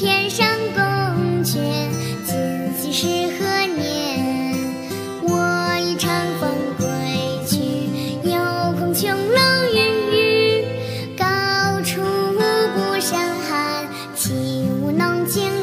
天上宫阙今夕是何年？我欲乘风归去又恐琼楼玉宇高处不胜寒起舞弄清